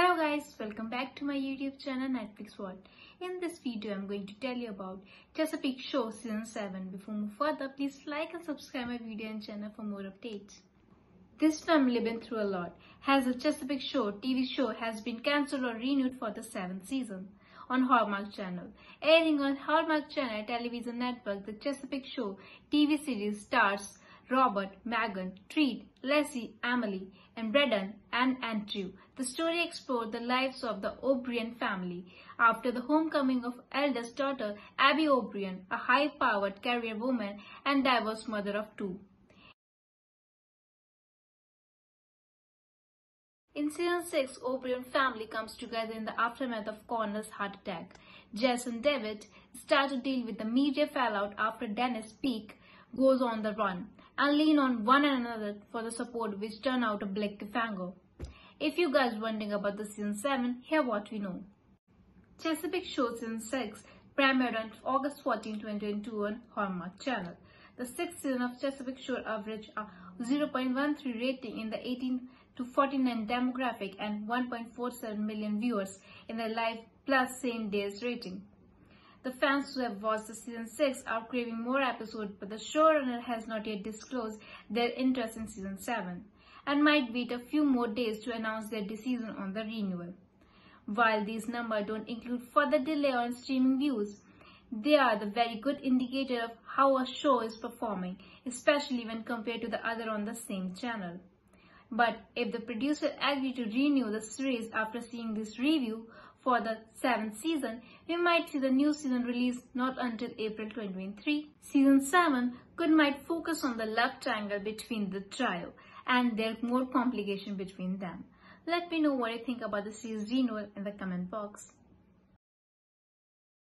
Hello guys, welcome back to my YouTube channel Netflix World. In this video, I'm going to tell you about Chesapeake Shores Season 7. Before move further, please like and subscribe my video and channel for more updates. This family been through a lot. Has the Chesapeake Shores TV show has been cancelled or renewed for the 7th season on Hallmark Channel. Airing on Hallmark Channel television network, the Chesapeake Shores TV series stars Robert, Meghan, Treat, Leslie, Emilie, and Braden and Andrew. The story explored the lives of the O'Brien family after the homecoming of eldest daughter Abby O'Brien, a high-powered career woman and divorced mother of two. In season 6, O'Brien family comes together in the aftermath of Connor's heart attack. Jess and David start to deal with the media fallout after Dennis Peak goes on the run and lean on one another for the support which turn out a black cliffhanger. If you guys wondering about the season 7, here what we know. Chesapeake Shores season 6 premiered on August 14, 2022 on Hallmark Channel. The sixth season of Chesapeake Shores averaged a 0.13 rating in the 18 to 49 demographic and 1.47 million viewers in the live plus same days rating. The fans who have watched the season 6 are craving more episodes but the showrunner has not yet disclosed their interest in season 7 and might wait a few more days to announce their decision on the renewal. While these numbers don't include further delay on streaming views, they are the very good indicator of how a show is performing, especially when compared to the other on the same channel. But if the producer agree to renew the series after seeing this review, for the seventh season, we might see the new season released not until April 2023. Season 7 could might focus on the love triangle between the trio and there more complication between them. Let me know what you think about the series renewal in the comment box.